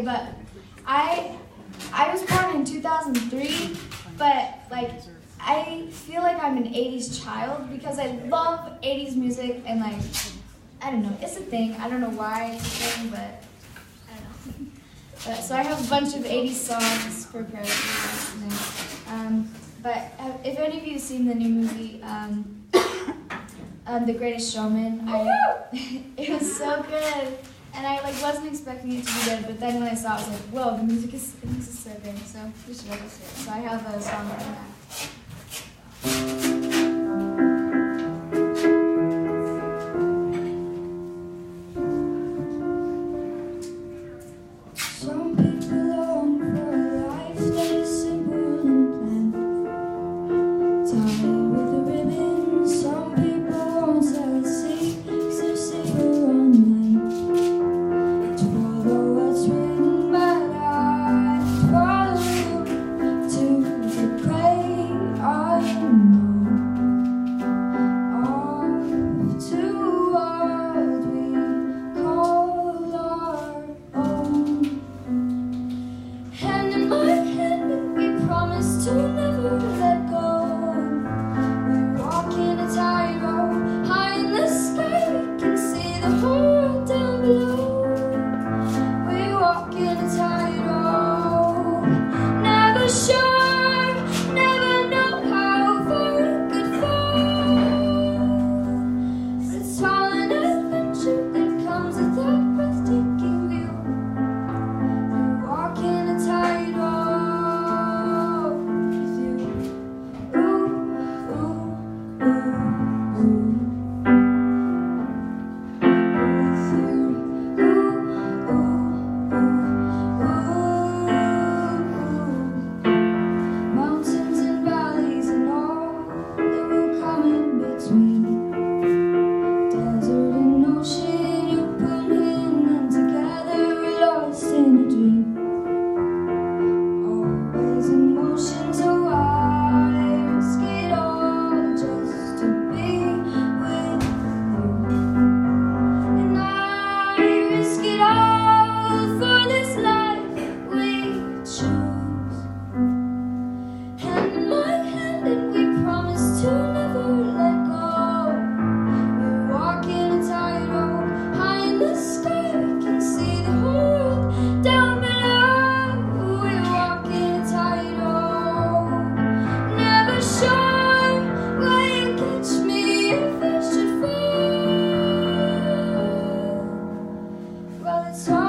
But I I was born in 2003, but like I feel like I'm an 80s child because I love 80s music and like I don't know, it's a thing. I don't know why it's a thing, but I don't know. But, so I have a bunch of 80s songs prepared for you. Um, but if any of you have seen the new movie, um, um, The Greatest Showman, I, it was so good. And I like wasn't expecting it to be good, but then when I saw it, I was like, whoa, the music is, is so good. So we should listen to it. So I have a song from that. Winds and motions of skid off. song.